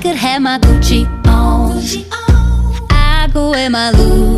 could have my Gucci on, I go wear my Louis